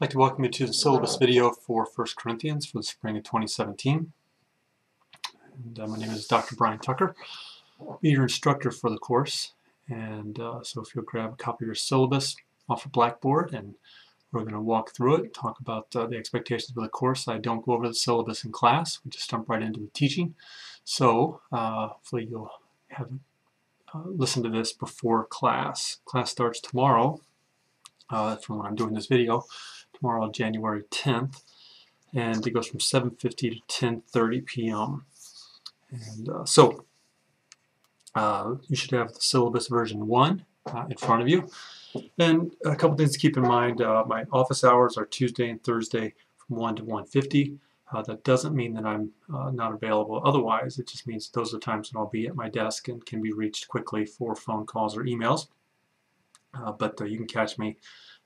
I'd like to welcome you to the syllabus video for 1 Corinthians for the spring of 2017. And, uh, my name is Dr. Brian Tucker. I'll be your instructor for the course. And uh, so if you'll grab a copy of your syllabus off of Blackboard and we're going to walk through it, talk about uh, the expectations for the course. I don't go over the syllabus in class. We just jump right into the teaching. So uh, hopefully you'll have uh, listen to this before class. Class starts tomorrow uh, from when I'm doing this video tomorrow, January 10th, and it goes from 7.50 to 10.30 p.m. And uh, so, uh, you should have the syllabus version 1 uh, in front of you. And a couple things to keep in mind, uh, my office hours are Tuesday and Thursday from 1 to 1.50. Uh, that doesn't mean that I'm uh, not available otherwise. It just means those are the times when I'll be at my desk and can be reached quickly for phone calls or emails. but you can catch me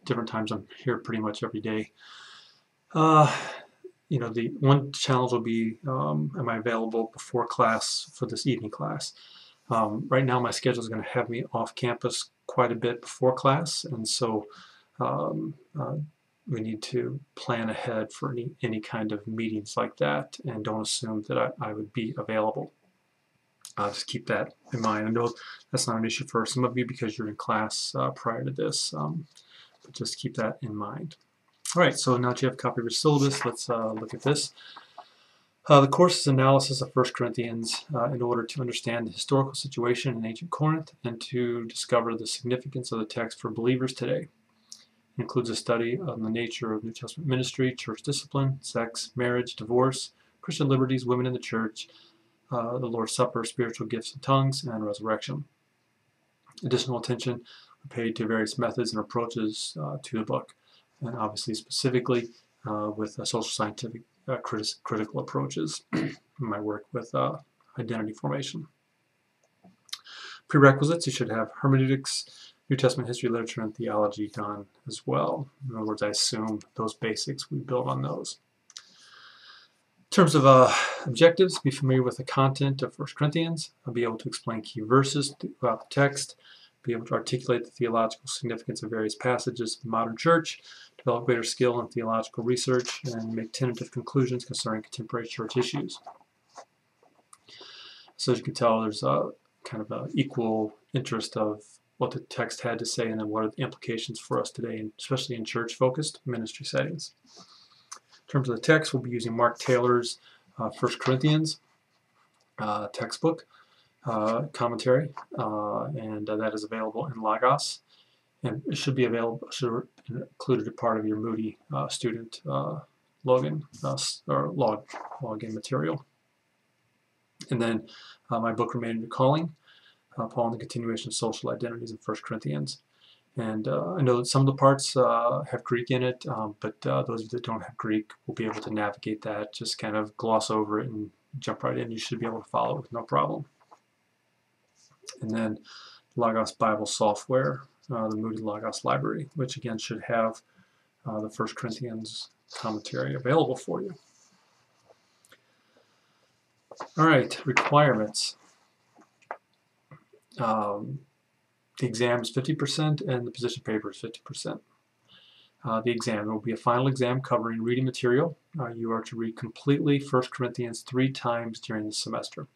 different times. I'm here pretty much every day. Uh, you know, the one challenge will be, um, am I available before class for this evening class? Um, right now my schedule is going to have me off campus quite a bit before class, and so um, uh, we need to plan ahead for any, any kind of meetings like that and don't assume that I, I would be available. Uh, just keep that in mind. I know that's not an issue for some of you because you're in class uh, prior to this. Um, just keep that in mind. Alright, so now that you have a copy of your syllabus, let's uh, look at this. Uh, the course is analysis of 1 Corinthians uh, in order to understand the historical situation in ancient Corinth and to discover the significance of the text for believers today. It includes a study on the nature of New Testament ministry, church discipline, sex, marriage, divorce, Christian liberties, women in the church, uh, the Lord's Supper, spiritual gifts and tongues, and resurrection. Additional attention paid to various methods and approaches uh, to the book, and obviously specifically uh, with social scientific uh, critical approaches in my work with uh, identity formation. Prerequisites, you should have hermeneutics, New Testament history, literature, and theology done as well. In other words, I assume those basics, we build on those. In terms of uh, objectives, be familiar with the content of 1 Corinthians, I'll be able to explain key verses throughout the text, be able to articulate the theological significance of various passages of the modern church, develop greater skill in theological research, and make tentative conclusions concerning contemporary church issues. So as you can tell, there's a kind of an equal interest of what the text had to say and then what are the implications for us today, especially in church-focused ministry settings. In terms of the text, we'll be using Mark Taylor's uh, 1 Corinthians uh, textbook commentary, uh, and uh, that is available in Logos, And it should be available, should included a part of your Moody uh, student uh, login or log login material. And then my book, Remaining the Calling, Paul and the Continuation of Social Identities in 1 Corinthians. And uh, I know that some of the parts uh, have Greek in it, um, but uh, those that don't have Greek will be able to navigate that, just kind of gloss over it and jump right in. You should be able to follow it with no problem and then Logos Bible software, uh, the Moody Logos library, which again should have uh, the First Corinthians commentary available for you. All right, requirements. Um, the exam is 50% and the position paper is 50%. Uh, the exam will be a final exam covering reading material. Uh, you are to read completely 1 Corinthians three times during the semester.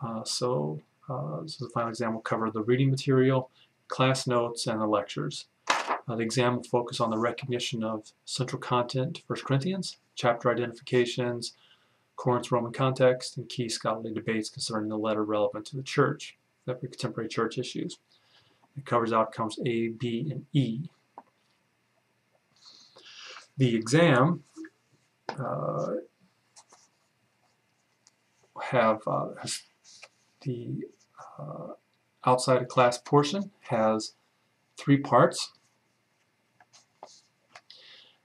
Uh, so uh, so the final exam will cover the reading material, class notes, and the lectures. Uh, the exam will focus on the recognition of central content, 1 Corinthians, chapter identifications, Corinth's Roman context, and key scholarly debates concerning the letter relevant to the church, contemporary church issues. It covers outcomes A, B, and E. The exam uh, have uh, the uh, outside of class portion has three parts.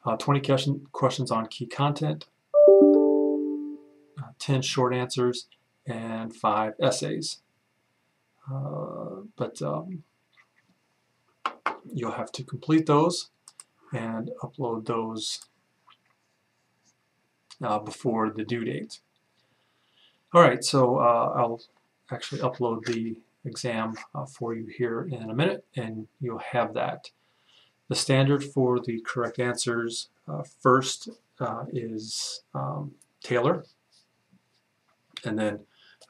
Uh, 20 question, questions on key content, uh, 10 short answers, and 5 essays. Uh, but um, you'll have to complete those and upload those uh, before the due date. Alright, so uh, I'll actually upload the exam uh, for you here in a minute and you'll have that. The standard for the correct answers uh, first uh, is um, Taylor, and then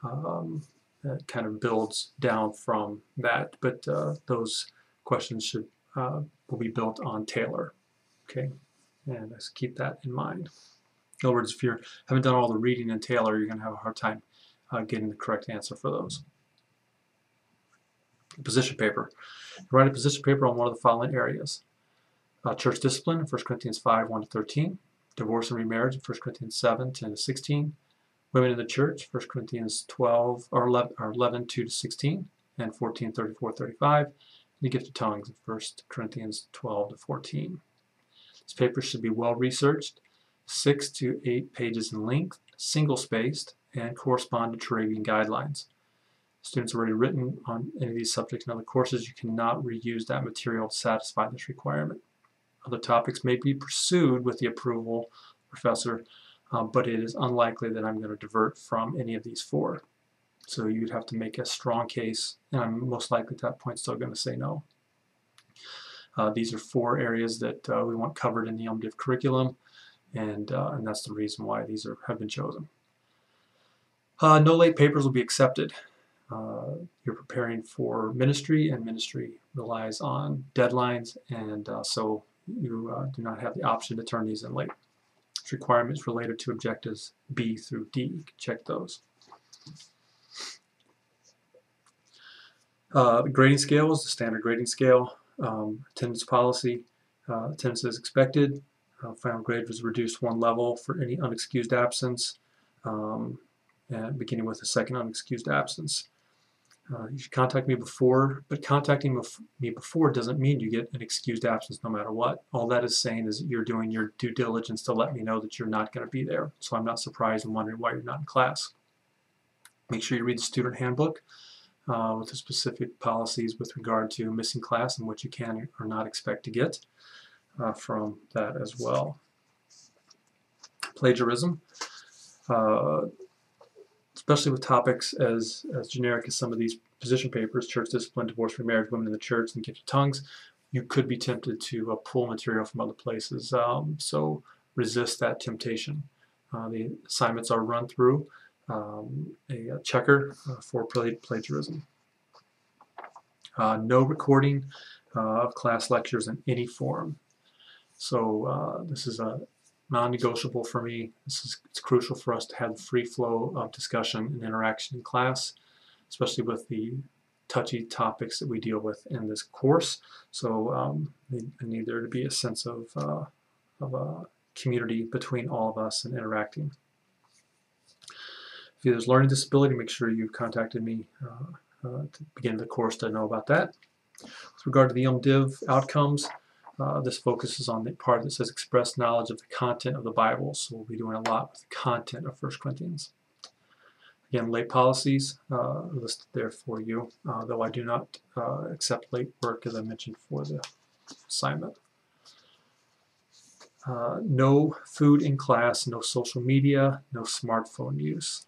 um, it kind of builds down from that, but uh, those questions should uh, will be built on Taylor. Okay, and let's keep that in mind. In other words, if you haven't done all the reading in Taylor, you're going to have a hard time uh, getting the correct answer for those. Position paper. write a position paper on one of the following areas. Uh, church discipline, 1 Corinthians 5, 1 to 13. Divorce and remarriage, 1 Corinthians 7, 10 to 16. Women in the church, 1 Corinthians 12, or 11, or 11 2 to 16, and 14, 34, 35. And the gift of tongues, 1 Corinthians 12 to 14. This paper should be well researched, 6 to 8 pages in length, single spaced, and correspond to Turabian guidelines. Students already written on any of these subjects in other courses. You cannot reuse that material to satisfy this requirement. Other topics may be pursued with the approval professor, um, but it is unlikely that I'm going to divert from any of these four. So you'd have to make a strong case, and I'm most likely at that point still going to say no. Uh, these are four areas that uh, we want covered in the UMDiv curriculum, and, uh, and that's the reason why these are, have been chosen. Uh, no late papers will be accepted. Uh, you're preparing for ministry, and ministry relies on deadlines, and uh, so you uh, do not have the option to turn these in late. requirements related to objectives B through D. Check those. Uh, grading scale is the standard grading scale. Um, attendance policy, attendance is expected. Uh, final grade was reduced one level for any unexcused absence, um, beginning with a second unexcused absence. Uh, you should contact me before, but contacting me before doesn't mean you get an excused absence no matter what. All that is saying is you're doing your due diligence to let me know that you're not going to be there. So I'm not surprised and wondering why you're not in class. Make sure you read the student handbook uh, with the specific policies with regard to missing class and what you can or not expect to get uh, from that as well. Plagiarism. Uh, especially with topics as, as generic as some of these position papers, church discipline, divorce, remarriage, women in the church, and gift of tongues, you could be tempted to uh, pull material from other places. Um, so resist that temptation. Uh, the assignments are run through um, a, checker uh, for plagiarism. Uh, no recording uh, of class lectures in any form. So uh, this is a non-negotiable for me. This is it's crucial for us to have free flow of discussion and interaction in class, especially with the touchy topics that we deal with in this course. So um, I need there to be a sense of, uh, of a community between all of us and interacting. If there's learning disability, make sure you've contacted me uh, uh, to begin the course to know about that. With regard to the UMDiv outcomes, uh, this focuses on the part that says express knowledge of the content of the Bible. So we'll be doing a lot with the content of 1 Corinthians. Again, late policies uh, listed there for you, uh, though I do not uh, accept late work as I mentioned for the assignment. Uh, no food in class, no social media, no smartphone use.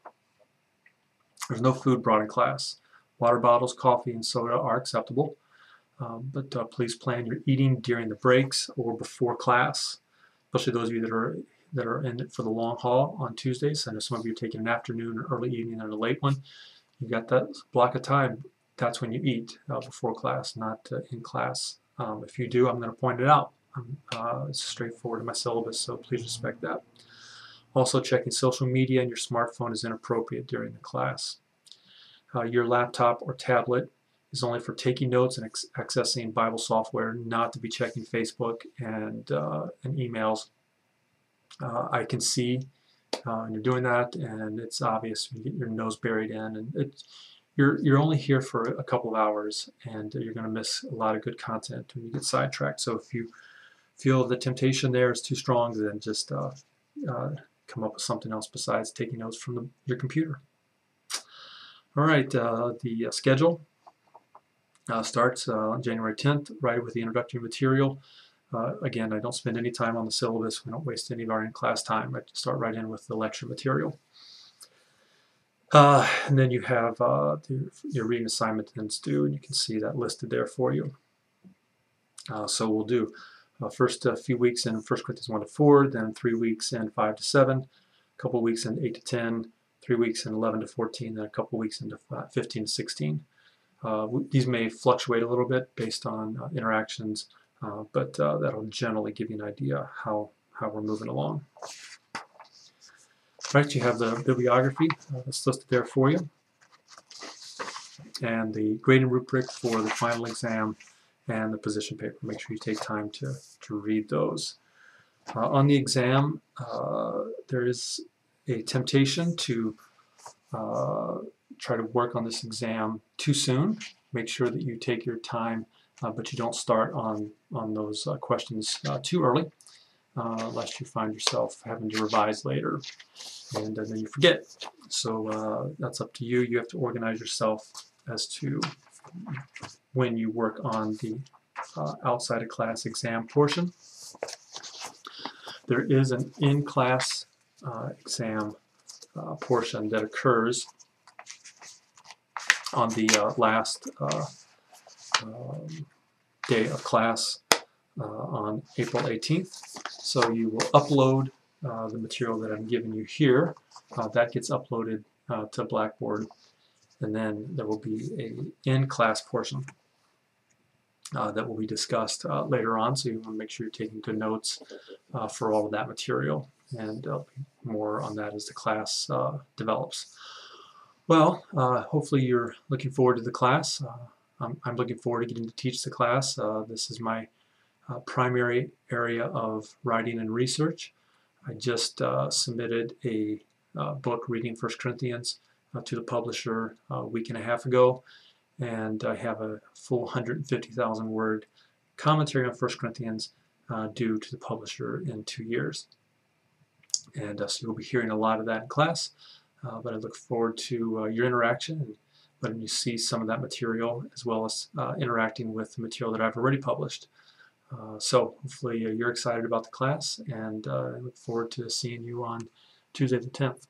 There's no food brought in class. Water bottles, coffee, and soda are acceptable. Um, but uh, please plan your eating during the breaks or before class, especially those of you that are that are in it for the long haul on Tuesdays. I know some of you are taking an afternoon, or early evening, and a late one. You've got that block of time. That's when you eat uh, before class, not uh, in class. Um, if you do, I'm going to point it out. Uh, it's straightforward in my syllabus, so please respect that. Also, checking social media and your smartphone is inappropriate during the class. Uh, your laptop or tablet is only for taking notes and accessing Bible software, not to be checking Facebook and, uh, and emails. Uh, I can see uh, you're doing that, and it's obvious you get your nose buried in, and it, you're you're only here for a couple of hours, and you're going to miss a lot of good content when you get sidetracked. So if you feel the temptation there is too strong, then just uh, uh, come up with something else besides taking notes from the, your computer. All right, uh, the schedule uh, starts uh, January 10th, right with the introductory material. Uh, again, I don't spend any time on the syllabus. We don't waste any of our in-class time. I start right in with the lecture material. Uh, and then you have uh, the, your reading assignment to due, and you can see that listed there for you. Uh, so we'll do first a few weeks in 1 Corinthians 1 to 4, then three weeks in 5 to 7, a couple weeks in 8 to 10, three weeks in 11 to 14, then a couple weeks into 15 to 16. Uh, these may fluctuate a little bit based on uh, interactions, uh, but uh, that'll generally give you an idea how, how we're moving along. Right, you have the bibliography that's listed there for you, and the grading rubric for the final exam and the position paper. Make sure you take time to, to read those. Uh, on the exam, uh, there is a temptation to uh, try to work on this exam too soon. Make sure that you take your time, uh, but you don't start on, on those uh, questions uh, too early, lest you find yourself having to revise later and then you forget. So that's up to you. You have to organize yourself as to when you work on the uh, outside of class exam portion. There is an in-class uh, exam uh, portion that occurs on the uh, last uh, um, day of class uh, on April 18th. So you will upload the material that I'm giving you here. that gets uploaded to Blackboard and then there will be a in-class portion uh, that will be discussed uh, later on, so you want to make sure you're taking good notes uh, for all of that material, and more on that as the class develops. Well, uh, hopefully you're looking forward to the class. Uh, I'm, I'm, looking forward to getting to teach the class. this is my primary area of writing and research. I just submitted a book reading First Corinthians uh, to the publisher a week and a half ago and I have a full 150,000 word commentary on First Corinthians uh, due to the publisher in two years. And uh, so you'll be hearing a lot of that in class, uh, but I look forward to uh, your interaction and letting you see some of that material as well as uh, interacting with the material that I've already published. Uh, so hopefully you're excited about the class and I look forward to seeing you on Tuesday the 10th.